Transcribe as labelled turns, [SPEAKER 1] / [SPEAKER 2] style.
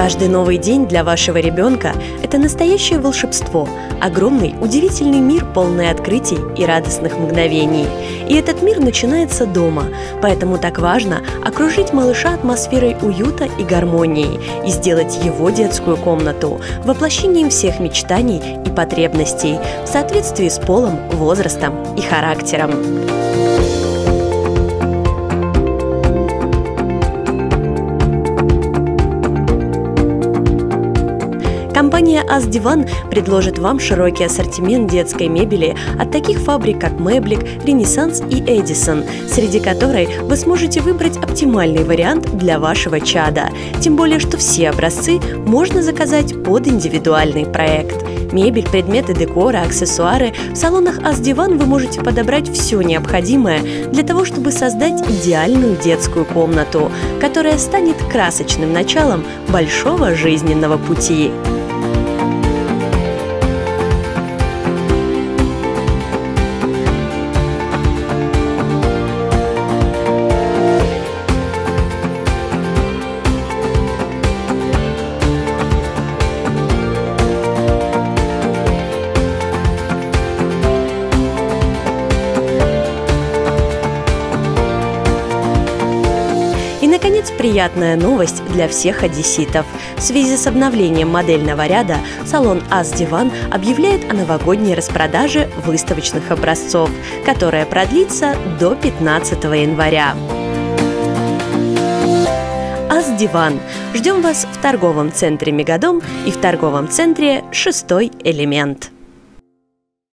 [SPEAKER 1] Каждый новый день для вашего ребенка – это настоящее волшебство, огромный, удивительный мир, полный открытий и радостных мгновений. И этот мир начинается дома, поэтому так важно окружить малыша атмосферой уюта и гармонии и сделать его детскую комнату воплощением всех мечтаний и потребностей в соответствии с полом, возрастом и характером. Компания «Аздиван» предложит вам широкий ассортимент детской мебели от таких фабрик, как Меблик, Ренессанс и Эдисон, среди которой вы сможете выбрать оптимальный вариант для вашего чада. Тем более, что все образцы можно заказать под индивидуальный проект. Мебель, предметы декора, аксессуары. В салонах «Аздиван» вы можете подобрать все необходимое для того, чтобы создать идеальную детскую комнату, которая станет красочным началом большого жизненного пути. Наконец, приятная новость для всех одесситов. В связи с обновлением модельного ряда салон «Ас Диван» объявляет о новогодней распродаже выставочных образцов, которая продлится до 15 января. «Ас Диван». Ждем вас в торговом центре «Мегадом» и в торговом центре «Шестой элемент».